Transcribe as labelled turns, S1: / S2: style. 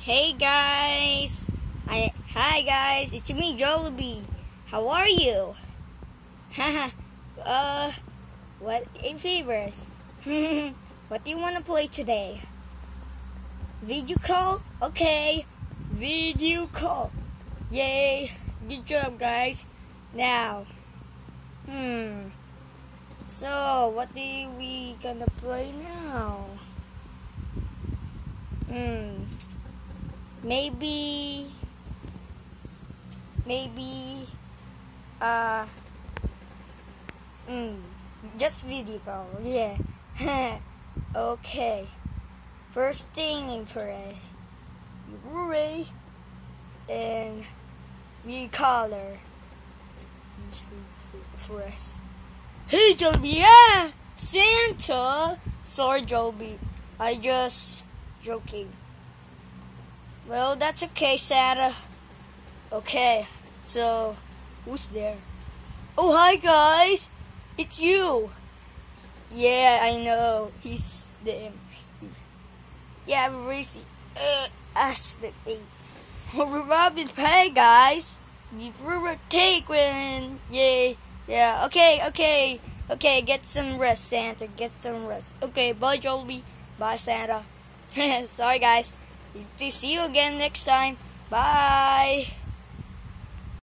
S1: Hey guys! I, hi guys, it's me Jollibee. How are you? Haha. uh, what a favors. what do you want to play today? Video call? Okay. Video call. Yay. Good job guys. Now, hmm. So, what are we gonna play now? Hmm. Maybe. Maybe. Uh. Hmm. Just video call. Yeah. okay. First thing first. Blu-ray and we color first. Hey Joby, yeah, Santa. Sorry Joby, I just joking. Well, that's okay, Santa. Okay, so who's there? Oh, hi guys, it's you. Yeah, I know. He's the yeah, Racy. Uh, aspect eight. We're robbing pay, guys. You take when yay. Yeah, okay, okay, okay, get some rest, Santa. Get some rest. Okay, bye, Jollibee. Bye, Santa. Sorry, guys. See you again next time. Bye.